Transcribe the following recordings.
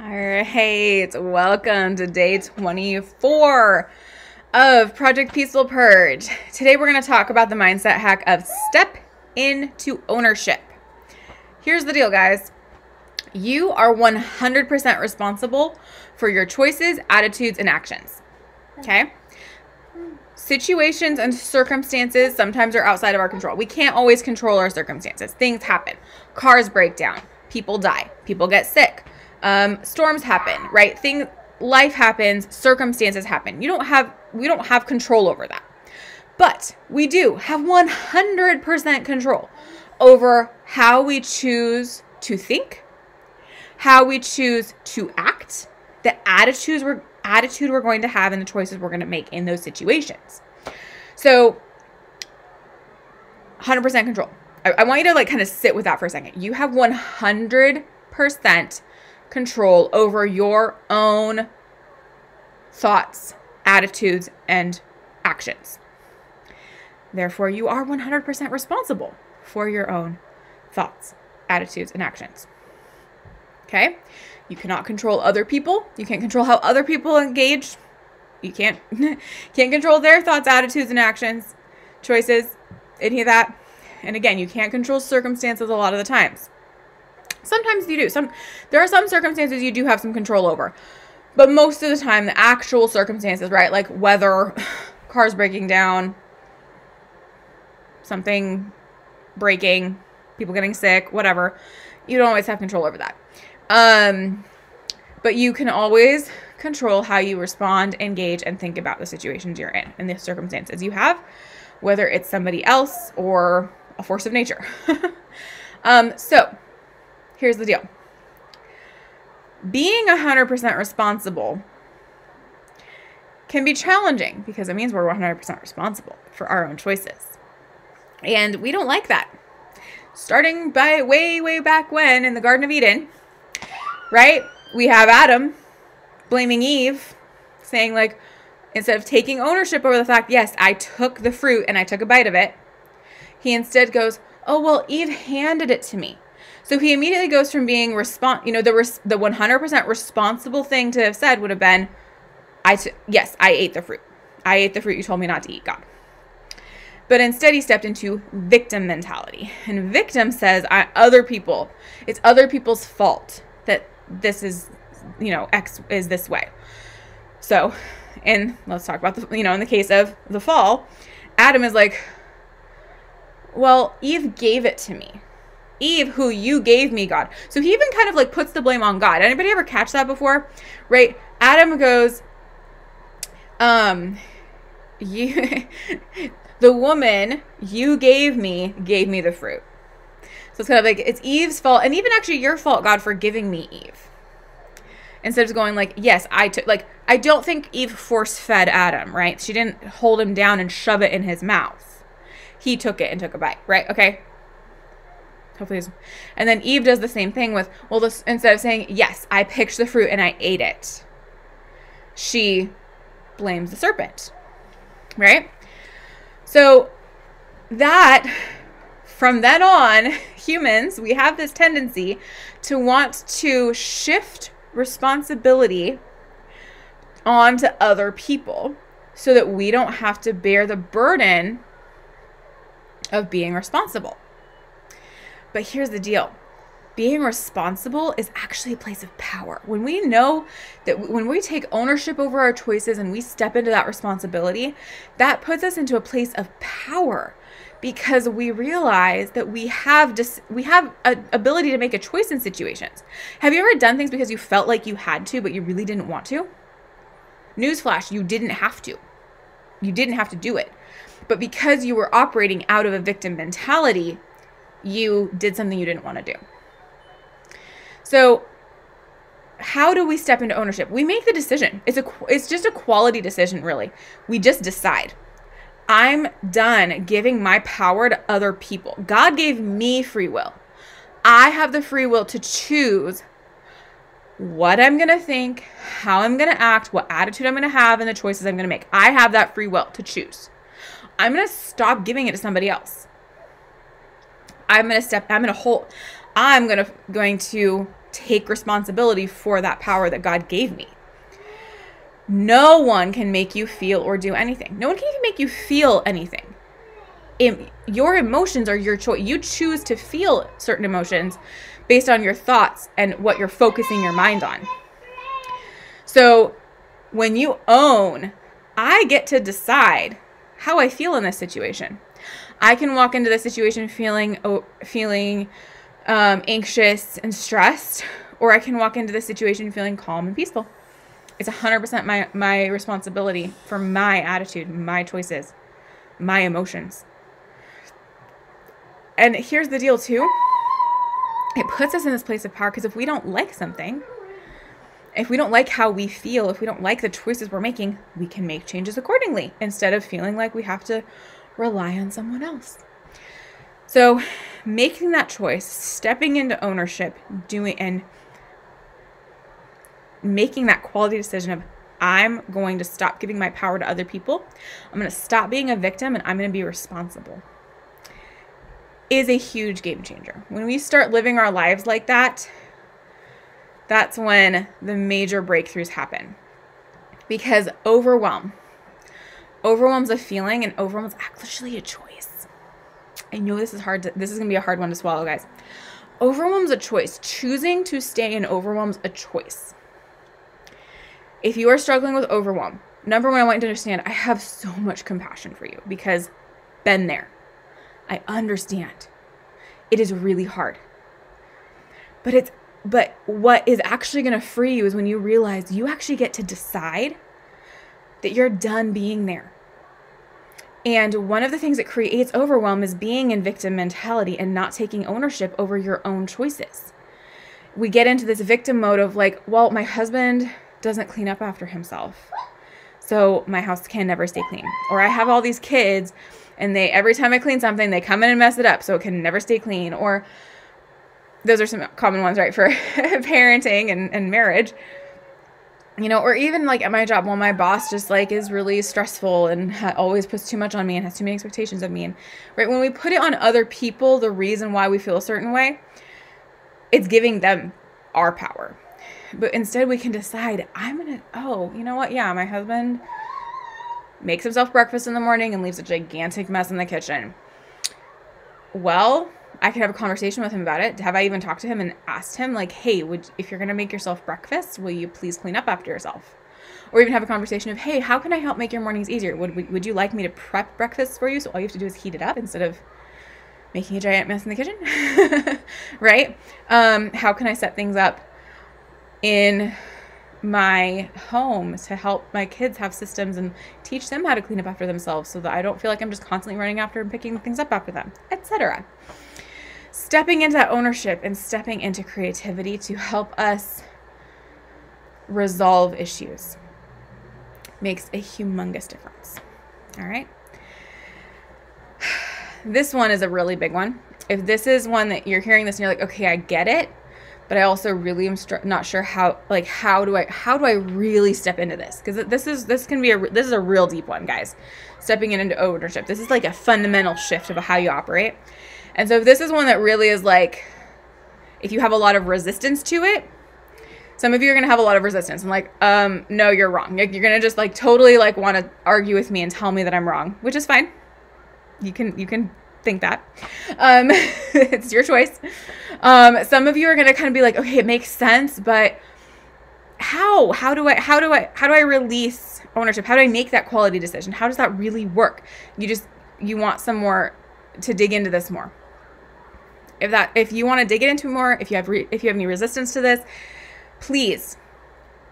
All right, welcome to day 24 of Project Peaceful Purge. Today we're going to talk about the mindset hack of step into ownership. Here's the deal, guys. You are 100% responsible for your choices, attitudes, and actions. Okay? Situations and circumstances sometimes are outside of our control. We can't always control our circumstances. Things happen. Cars break down. People die. People get sick um, storms happen, right? Things, life happens, circumstances happen. You don't have, we don't have control over that. But we do have 100% control over how we choose to think, how we choose to act, the attitudes we're attitude we're going to have and the choices we're going to make in those situations. So 100% control. I, I want you to like kind of sit with that for a second. You have 100% control over your own thoughts, attitudes, and actions. Therefore, you are 100% responsible for your own thoughts, attitudes, and actions. Okay? You cannot control other people. You can't control how other people engage. You can't can't control their thoughts, attitudes, and actions, choices, any of that. And again, you can't control circumstances a lot of the times. Sometimes you do. Some there are some circumstances you do have some control over. But most of the time the actual circumstances, right? Like weather, cars breaking down, something breaking, people getting sick, whatever. You don't always have control over that. Um but you can always control how you respond, engage, and think about the situations you're in and the circumstances you have, whether it's somebody else or a force of nature. um, so, here's the deal being 100% responsible can be challenging because it means we're 100% responsible for our own choices. And we don't like that. Starting by way, way back when in the Garden of Eden, right? We have Adam blaming Eve, saying, like, instead of taking ownership over the fact, yes, I took the fruit and I took a bite of it, he instead goes, oh, well, Eve handed it to me. So he immediately goes from being respon you know, the res- the 100% responsible thing to have said would have been, I t- yes, I ate the fruit. I ate the fruit you told me not to eat, God. But instead, he stepped into victim mentality. And victim says, I, other people, it's other people's fault that this is, you know, X is this way. So, and let's talk about the, you know, in the case of the fall, Adam is like, well, Eve gave it to me. Eve, who you gave me, God. So he even kind of like puts the blame on God. Anybody ever catch that before? Right? Adam goes, um, you, the woman you gave me gave me the fruit. So it's kind of like it's Eve's fault, and even actually your fault, God, for giving me Eve. Instead of going like, yes, I took. Like, I don't think Eve force fed Adam, right? She didn't hold him down and shove it in his mouth. He took it and took a bite, right? Okay, hopefully and then eve does the same thing with well this instead of saying yes i picked the fruit and i ate it she blames the serpent right? So that from then on humans we have this tendency to want to shift responsibility onto other people so that we don't have to bear the burden of being responsible but here's the deal being responsible is actually a place of power. When we know that when we take ownership over our choices and we step into that responsibility, that puts us into a place of power because we realize that we have dis- we have an ability to make a choice in situations. Have you ever done things because you felt like you had to but you really didn't want to? Newsflash, you didn't have to. You didn't have to do it. But because you were operating out of a victim mentality, you did something you didn't want to do. So, how do we step into ownership? We make the decision. It's a it's just a quality decision really. We just decide. I'm done giving my power to other people. God gave me free will. I have the free will to choose what I'm going to think, how I'm going to act, what attitude I'm going to have, and the choices I'm going to make. I have that free will to choose. I'm going to stop giving it to somebody else. I'm going to step, I'm going to hold, I'm going to, going to take responsibility for that power that God gave me. No one can make you feel or do anything. No one can even make you feel anything. It, your emotions are your choice. You choose to feel certain emotions based on your thoughts and what you're focusing your mind on. So when you own, I get to decide how I feel in this situation. I can walk into the situation feeling oh, feeling um, anxious and stressed, or I can walk into the situation feeling calm and peaceful. It's 100% my, my responsibility for my attitude, my choices, my emotions. And here's the deal, too it puts us in this place of power because if we don't like something, if we don't like how we feel, if we don't like the choices we're making, we can make changes accordingly instead of feeling like we have to rely on someone else. So, making that choice, stepping into ownership, doing and making that quality decision of I'm going to stop giving my power to other people. I'm going to stop being a victim and I'm going to be responsible. Is a huge game changer. When we start living our lives like that, that's when the major breakthroughs happen. Because overwhelm, overwhelm's a feeling and overwhelm's actually a choice. I know this is hard to, this is going to be a hard one to swallow, guys. Overwhelm's a choice. Choosing to stay in overwhelm's a choice. If you are struggling with overwhelm, number one, I want you to understand I have so much compassion for you because been there. I understand. It is really hard. But it's but what is actually going to free you is when you realize you actually get to decide that you're done being there. And one of the things that creates overwhelm is being in victim mentality and not taking ownership over your own choices. We get into this victim mode of like, well, my husband doesn't clean up after himself. So my house can never stay clean. Or I have all these kids and they every time I clean something, they come in and mess it up, so it can never stay clean. Or those are some common ones, right, for parenting and, and marriage. You know, or even like at my job, well, my boss just like is really stressful and ha- always puts too much on me and has too many expectations of me. And right when we put it on other people, the reason why we feel a certain way, it's giving them our power. But instead, we can decide, I'm gonna, oh, you know what? Yeah, my husband makes himself breakfast in the morning and leaves a gigantic mess in the kitchen. Well, I could have a conversation with him about it. Have I even talked to him and asked him, like, hey, would if you're gonna make yourself breakfast, will you please clean up after yourself? Or even have a conversation of, hey, how can I help make your mornings easier? Would would you like me to prep breakfast for you so all you have to do is heat it up instead of making a giant mess in the kitchen? right? Um, how can I set things up in my home to help my kids have systems and teach them how to clean up after themselves so that I don't feel like I'm just constantly running after and picking things up after them, etc. Stepping into that ownership and stepping into creativity to help us resolve issues makes a humongous difference. All right. This one is a really big one. If this is one that you're hearing this and you're like, okay, I get it, but I also really am str- not sure how like how do I how do I really step into this? Because this is this can be a this is a real deep one guys. Stepping in into ownership. This is like a fundamental shift of how you operate. And so if this is one that really is like if you have a lot of resistance to it some of you are going to have a lot of resistance. And like um no you're wrong. You're going to just like totally like want to argue with me and tell me that I'm wrong which is fine. You can you can think that. Um, it's your choice. Um, some of you are gonna kind of be like, okay, it makes sense, but how? How do I? How do I? How do I release ownership? How do I make that quality decision? How does that really work? You just you want some more to dig into this more. If that if you want to dig it into more, if you have re, if you have any resistance to this, please,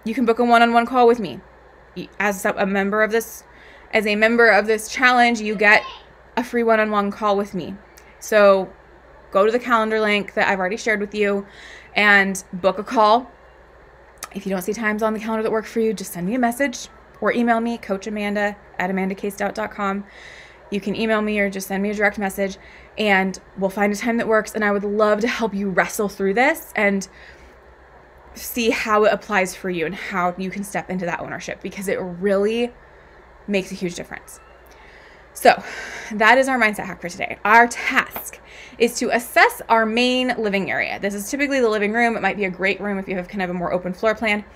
you can book a one-on-one call with me. As a member of this, as a member of this challenge, you get a free one on one call with me. So go to the calendar link that I've already shared with you and book a call. If you don't see times on the calendar that work for you, just send me a message or email me, Coach Amanda at amandakStout.com. You can email me or just send me a direct message and we'll find a time that works. And I would love to help you wrestle through this and see how it applies for you and how you can step into that ownership because it really makes a huge difference. So, that is our mindset hack for today. Our task is to assess our main living area. This is typically the living room. It might be a great room if you have kind of a more open floor plan.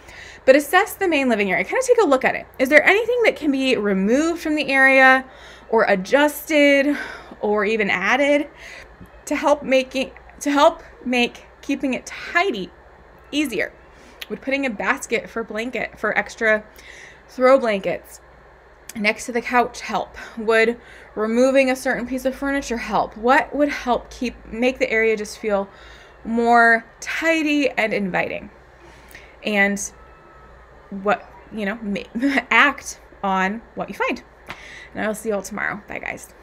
But assess the main living area. Kind of take a look at it. Is there anything that can be removed from the area or adjusted or even added to help making to help make keeping it tidy easier? Would putting a basket for blanket for extra throw blankets next to the couch help? Would removing a certain piece of furniture help? What would help keep make the area just feel more tidy and inviting? And what, you know, act on what you find. And I will see you all tomorrow. Bye guys.